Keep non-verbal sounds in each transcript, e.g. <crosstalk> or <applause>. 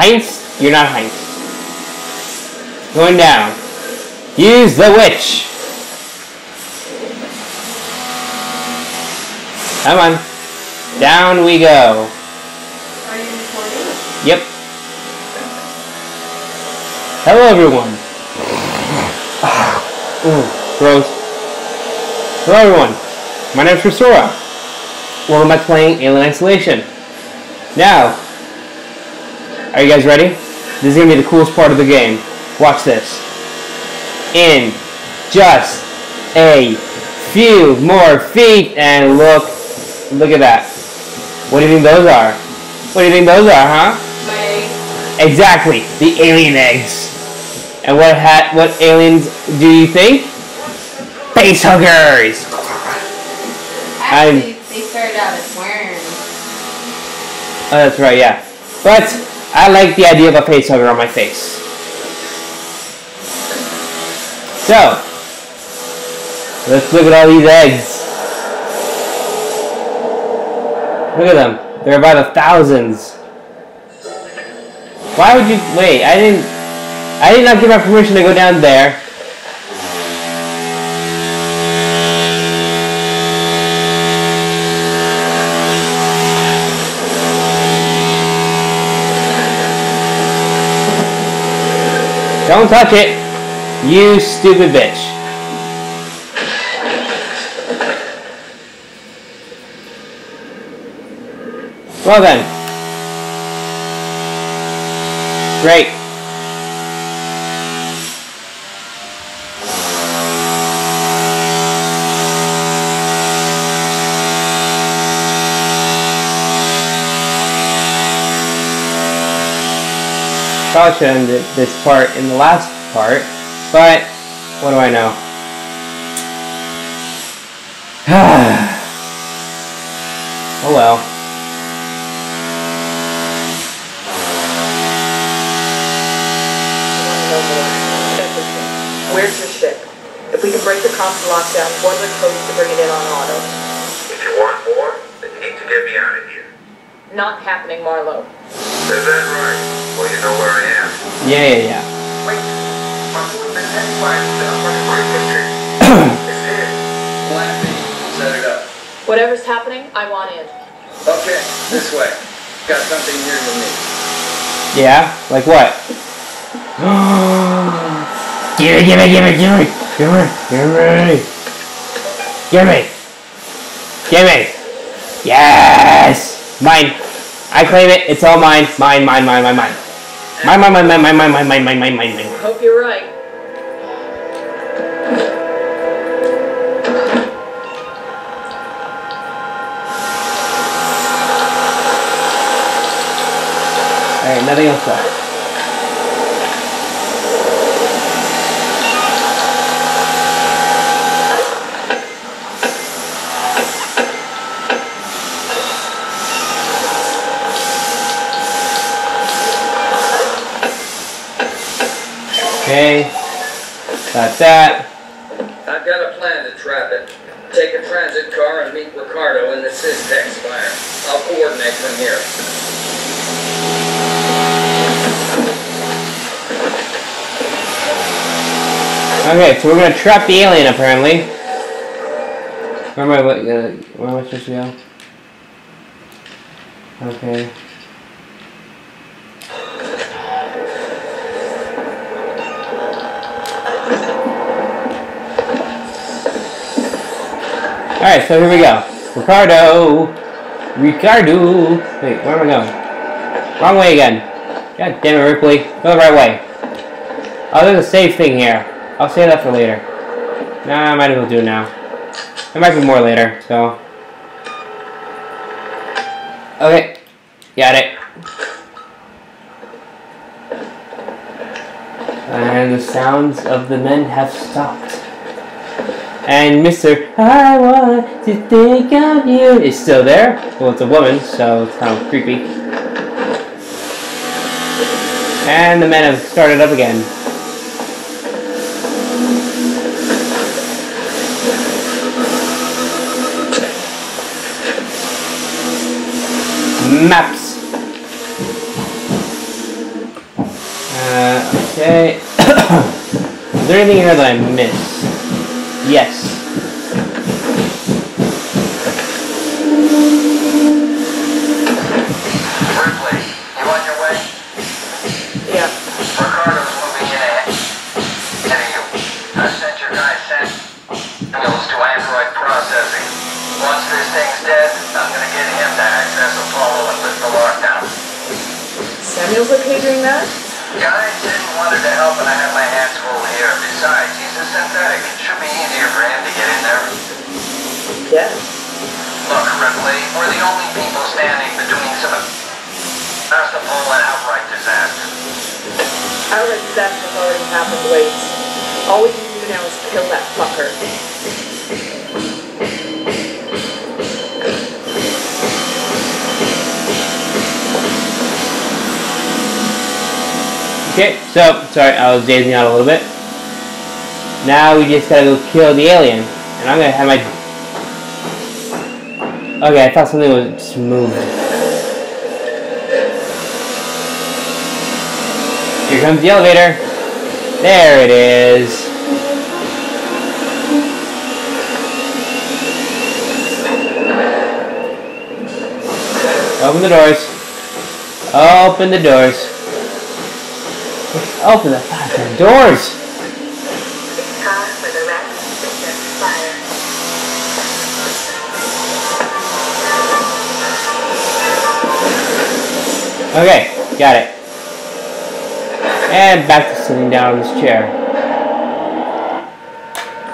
Heinz, you're not Heinz. Going down. Use the witch. Come on. Down we go. Are you recording? Yep. Hello, everyone. <sighs> Ooh, gross. Hello, everyone. My name is Chrissora. Welcome back to playing Alien Isolation. Now, are you guys ready? This is gonna be the coolest part of the game. Watch this. In just a few more feet, and look, look at that. What do you think those are? What do you think those are, huh? My Exactly, the alien eggs. And what hat? What aliens do you think? Face huggers. actually they started out as worms. Oh, that's right, yeah. But I like the idea of a face hugger on my face. So let's look at all these eggs. Look at them. They're by the thousands. Why would you wait? I didn't. I did not give my permission to go down there. Don't touch it, you stupid bitch. Well then. Great. Probably should end it- this part in the last part, but what do I know? <sighs> oh well. Where's your ship? If we can break the console lockdown, what are the codes to bring it in on auto? If you want more, then you need to get me out of here. Not happening, Marlowe. Is that right? Well, you know where I am. Yeah, yeah, yeah. Wait. My food been heading by itself. I'm ready for it. <clears throat> It's in. Plan Set it up. Whatever's happening, I want in. Okay, this way. Got something here you need. Yeah? Like what? <gasps> give me, give me, give me, give me, give me, give me, give me, give me. Yes, mine. I claim it. It's all mine. Mine, mine, mine, mine, mine. Mine, mine, mine, mine, mine, mine, mine, mine, mine, mine, mine. Hope you're right. All right, nothing else left. Okay, got that. I've got a plan to trap it. Take a transit car and meet Ricardo in the SysTech Spire. I'll coordinate from here. Okay, so we're gonna trap the alien apparently. Where am I? What, uh, where am I supposed to go? Okay. Alright, so here we go. Ricardo! Ricardo! Wait, where am I going? Wrong way again. God damn it, Ripley. Go the right way. Oh, there's a save thing here. I'll save that for later. Nah, I might as well do it now. There might be more later, so. Okay. Got it. And the sounds of the men have stopped. And Mr. I want to think of you is still there. Well, it's a woman, so it's kind of creepy. And the men have started up again. Maps. Uh, okay. <coughs> Is there anything here that I missed? Yes. Wanted to help and I have my hands full here. Besides, he's a synthetic. It should be easier for him to get in there. Yeah. Look, Ripley, we're the only people standing between some Sevastopol and outright disaster. Outright disaster's already happened, Waits. All we can do now is kill that fucker. Okay, so, sorry, I was dazing out a little bit. Now we just gotta go kill the alien. And I'm gonna have my... Okay, I thought something was moved. Here comes the elevator. There it is. Open the doors. Open the doors. Open the fucking doors. Okay, got it. And back to sitting down on this chair.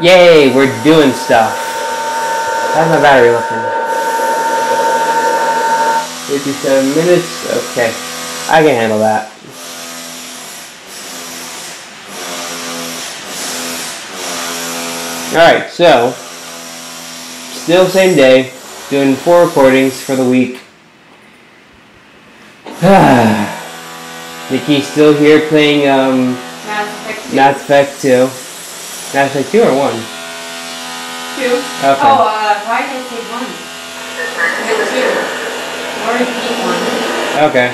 Yay, we're doing stuff. How's my battery looking? 57 minutes? Okay. I can handle that. Alright, so, still same day, doing four recordings for the week. <sighs> Nikki's still here playing um, Mass Effect 2. Mass Effect 2. Mass Effect 2 or 1? 2. Okay. Oh, uh, why did I say 1? Is it 2? Or is it 1? Okay.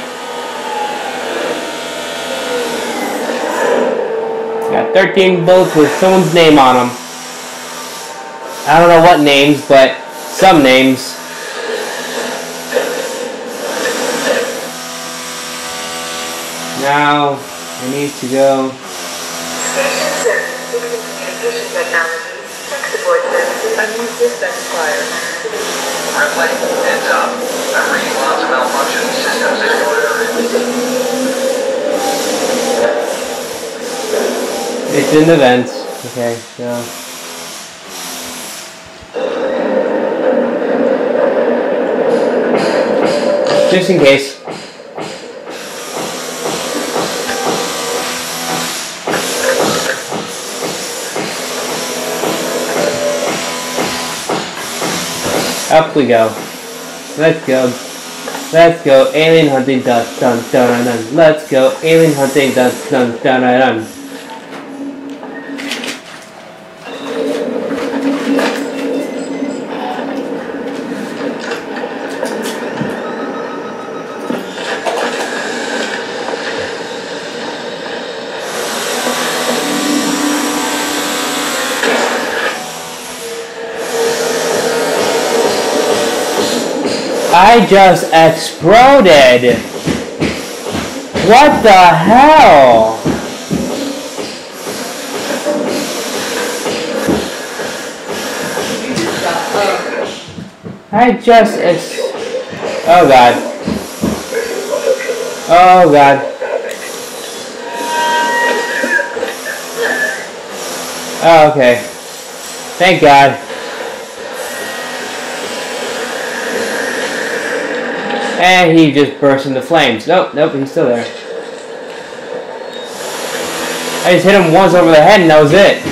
Got 13 bullets with someone's name on them. I don't know what names, but some names. Now, I need to go. Heads up. I'm reading lots of systems. It's in the vents. Okay, so. Just in case. Up we go. Let's go. Let's go. Alien hunting dun dun dun dun. Let's go. Alien hunting dun dun dun dun dun. I just exploded. What the hell? I just ex. Oh god. Oh god. Oh, okay. Thank God. And he just burst into flames. Nope, nope, he's still there. I just hit him once over the head and that was it.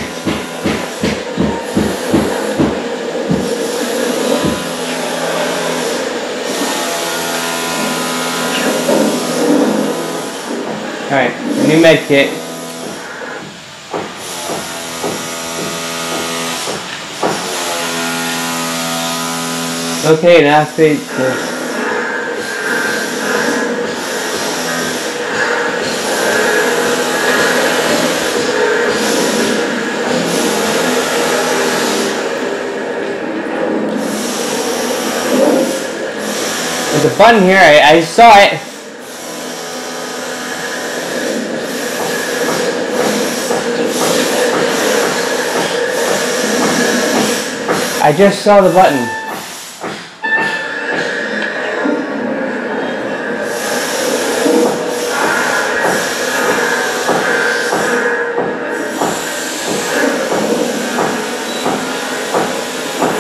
Alright, new med kit. Okay, now activate this. A button here. I, I saw it. I just saw the button.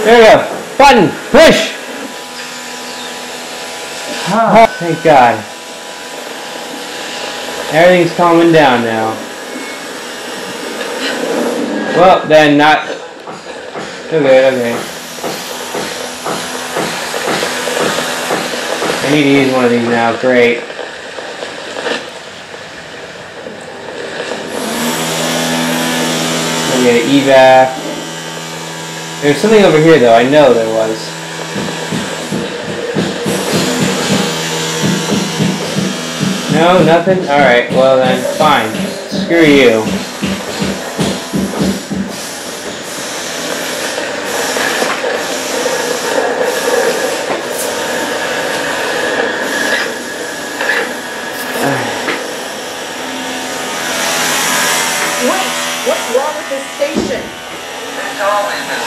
There we go. Button. Push. Thank God. Everything's calming down now. Well, then not. Okay, okay. I need to use one of these now. Great. Okay, evac. There's something over here though. I know there was. No, nothing? Alright, well then, fine. Screw you. Wait, what's wrong with this station? It's always been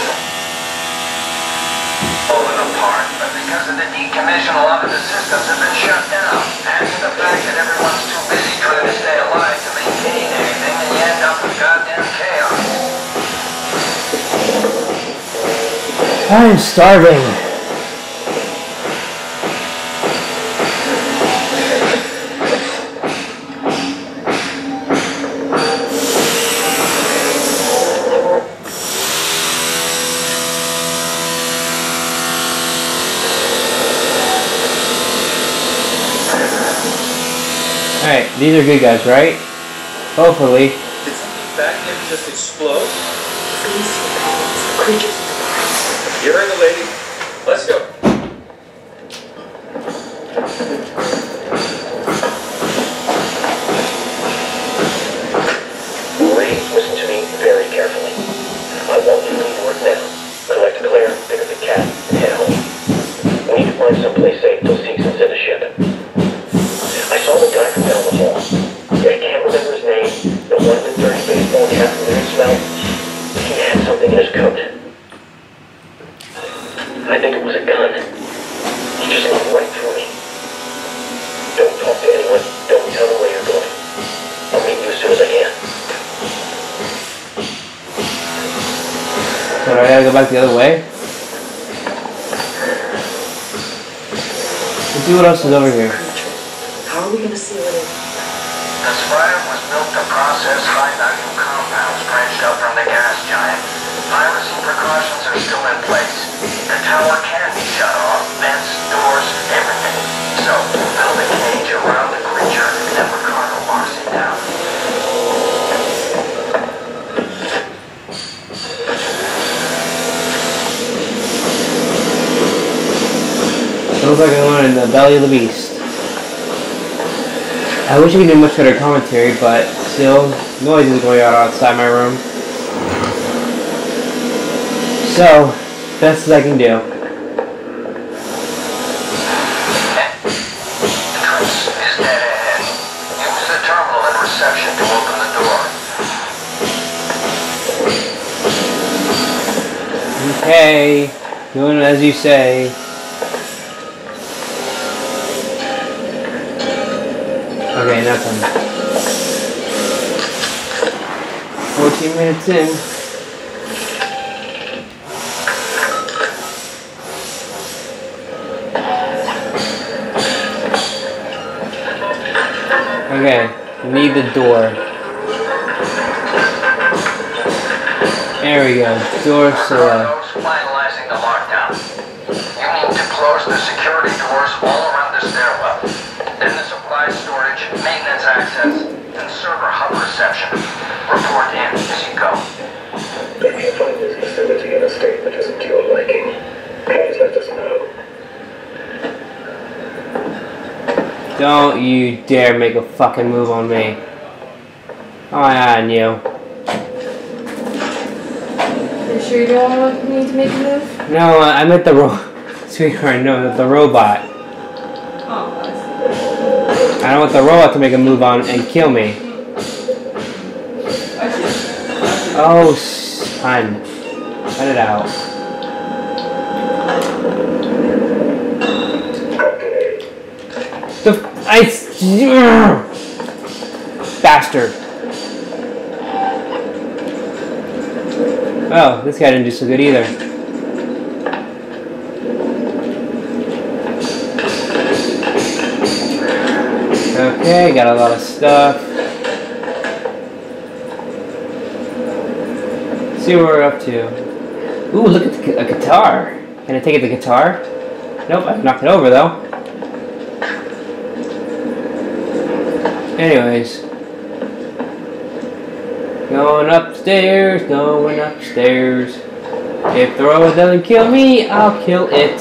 falling apart, but because of the decommission, a lot of the systems have been shut down. Add to the fact that everyone's too busy trying to stay alive to maintain anything, and you end up with goddamn chaos. I'm starving. Alright, these are good guys, right? Hopefully. Did something back here just explode? Please, the creatures in the forest. You heard the lady. Let's go. Lee, listen to me very carefully. I want you to leave work now. Collect Claire, pick up the cat, and head home. We need to find someplace safe till Season's in the ship. I saw the guy from down the hall. I can't remember his name. The one with the dirty baseball cap and weird smell. He had something in his coat. I think it was a gun. He just looked right through me. Don't talk to anyone. Don't tell them where you're going. I'll meet you as soon as I can. So do I gotta go back the other way? Let's see what else is over here. How are we gonna seal it in? The Spire was built to process high value compounds branched out from the gas giant. Piracy precautions are still in place. The tower can be shut off, vents, doors, everything. So, build a cage around the creature and Ricardo locks it down. Sounds like I went in the belly of the beast. I wish I could do much better commentary, but still, noise is going on outside my room. So, best as I can do. Okay, doing as you say. Okay, nothing. 14 minutes in. Okay, need the door. There we go, door select. Uh, Finalizing the lockdown. You need to close the security doors all around the stairwell. Then the supply storage, maintenance access, and server hub reception. Report in as you go. If you find this facility in a state that isn't to your liking, please let us know. Don't you dare make a fucking move on me. Come on, you. You sure you don't want me to make a move? No, I meant the ro- <laughs> sweetheart. No, the robot. Oh, I don't want the robot to make a move on and kill me. Oh, son. Cut it out. The I bastard. Oh, this guy didn't do so good either. Okay, got a lot of stuff. see what we're up to. Ooh, look at the, a guitar. Can I take it the guitar? Nope, I've knocked it over though. Anyways. Going upstairs, going upstairs. If the robot doesn't kill me, I'll kill it.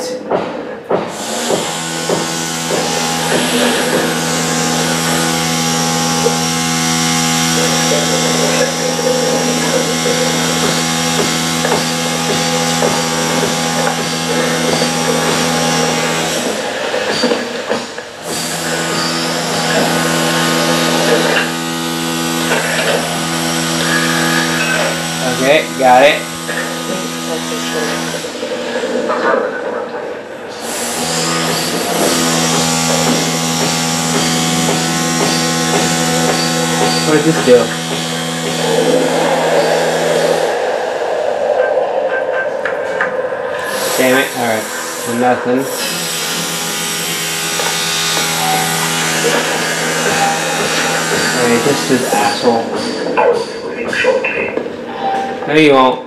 Okay, got it. What does this do? Damn it. Alright. Nothing. Alright, this is asshole. No, you won't.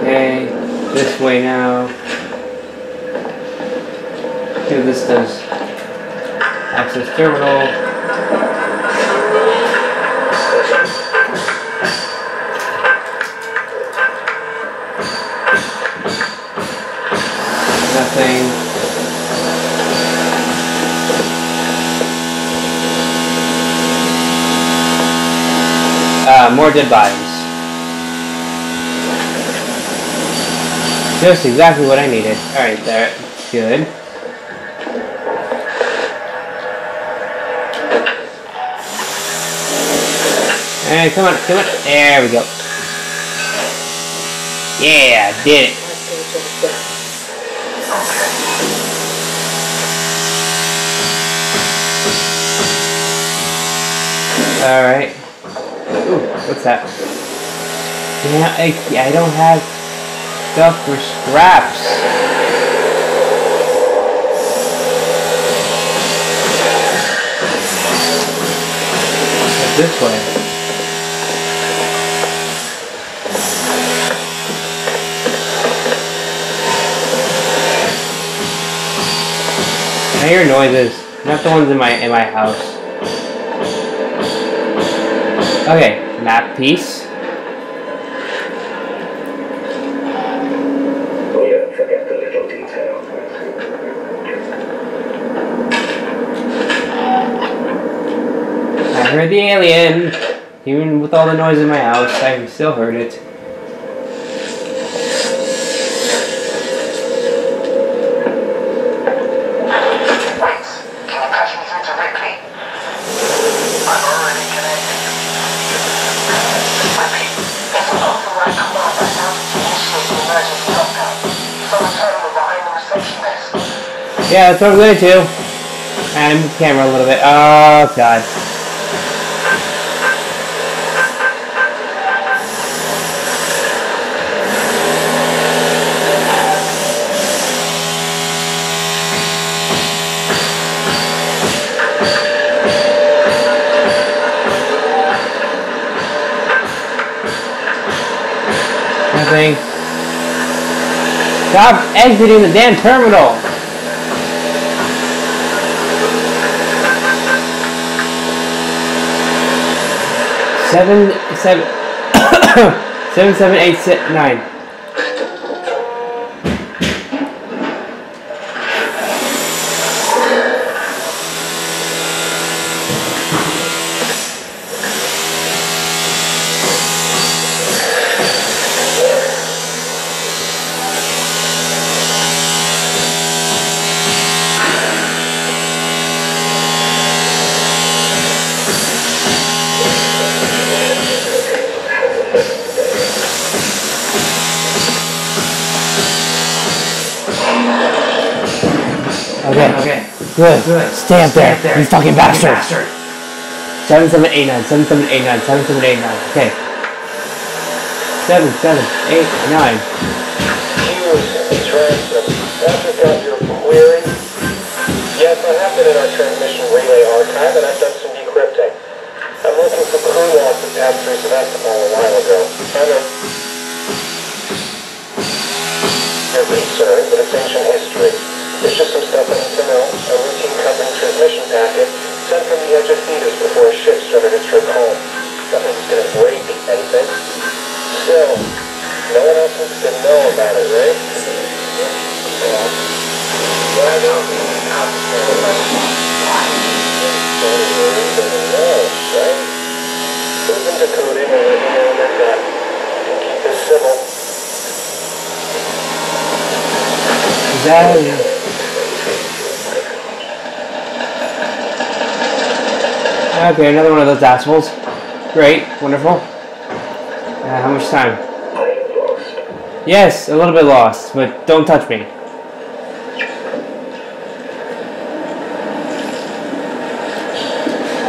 Okay, this way now. Okay, this does access terminal. More bodies. Just exactly what I needed. Alright, there. Good. Hey, come on, come on. There we go. Yeah, did it. Alright. Ooh, what's that? Yeah, I, I don't have stuff for scraps. This way? I hear noises, not the ones in my in my house. Okay, map piece. Don't forget the little detail. I heard the alien. Even with all the noise in my house, I still heard it. Yeah, that's what I'm gonna do. And the camera a little bit. Oh god. Nothing. Stop exiting the damn terminal! Seven, seven, <coughs> seven, seven, eight, six, nine. Good. Stay up there, you fucking bastard. 7789, 7789, 7789. Okay. 7, 7, 8, 9. After got your query? Yes, I have been in our transmission relay archive and I've done some decrypting. I'm looking for crew logs that passed through Sevastopol a while ago. I know you're concerned, but it's ancient history. The system to know. a routine covering transmission packet sent from the edge of Thetis before a ship started its trip home. Nothing's gonna break anything. Still, no one else needs to know about it, right? Yeah. But right? Okay, another one of those assholes. Great, wonderful. Uh, how much time? Yes, a little bit lost, but don't touch me.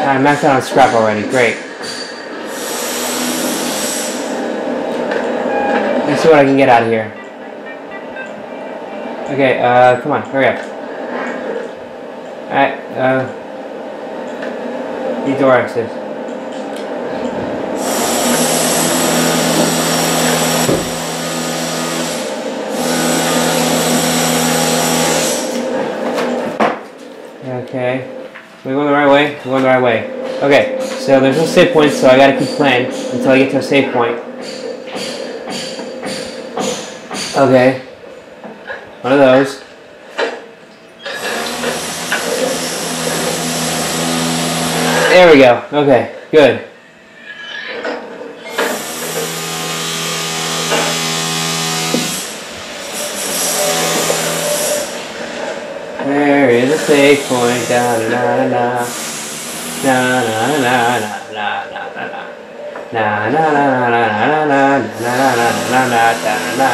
I'm maxed out on scrap already. Great. Let's see what I can get out of here. Okay, uh, come on, hurry up. Alright, uh... Need door access. Okay. We're going the right way? We're going the right way. Okay, so there's no save point, so I gotta keep playing until I get to a save point. Okay. One of those. There we go. Okay, good. There is a save point. Da na na na. Na na na na na na na na. Na na na na na na na na na na na na.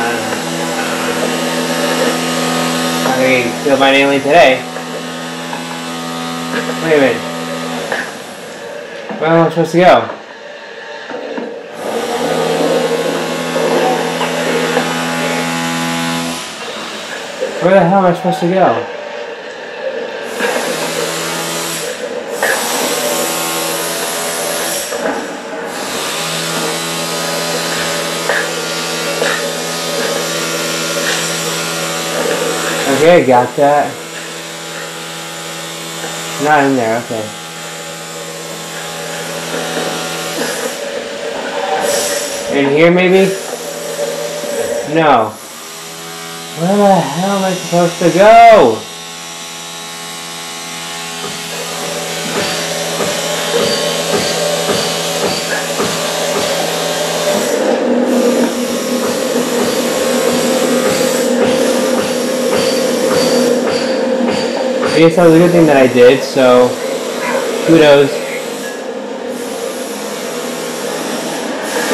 I'm gonna kill my alien today. Wait a minute. Where am I supposed to go? Where the hell am I supposed to go? Okay, I got that. Not in there, okay. In here, maybe? No. Where the hell am I supposed to go? I guess that was a good thing that I did, so kudos.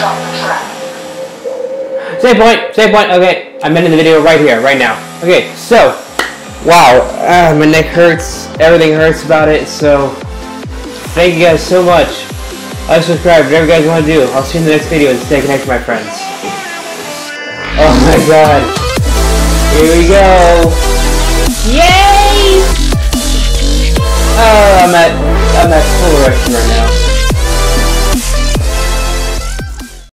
shut the trap. Save point, save point. Okay, I'm ending the video right here, right now. Okay, so, wow, uh, my neck hurts. Everything hurts about it. So, thank you guys so much. Like, subscribe, whatever you guys want to do. I'll see you in the next video and stay connected, to my friends. Oh my god. Here we go. Yay! Oh, I'm at I'm at full erection right now.